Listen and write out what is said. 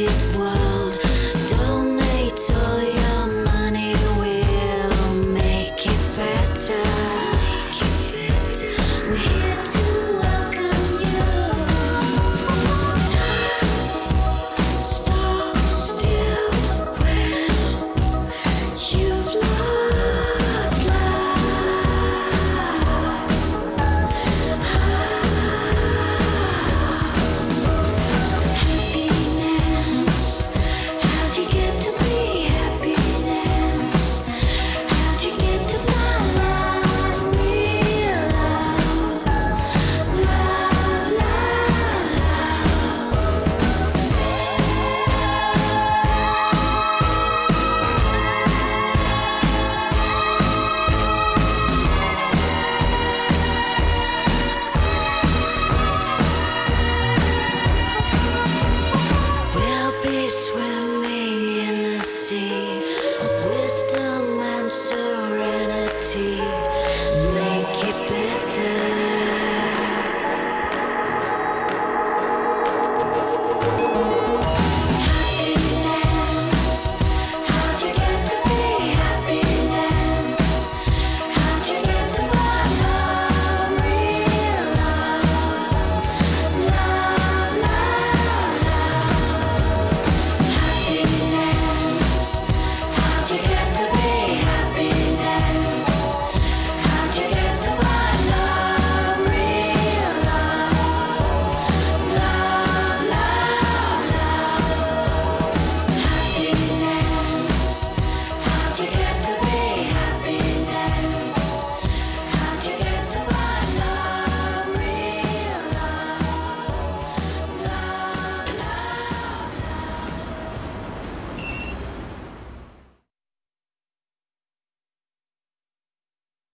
It's moi.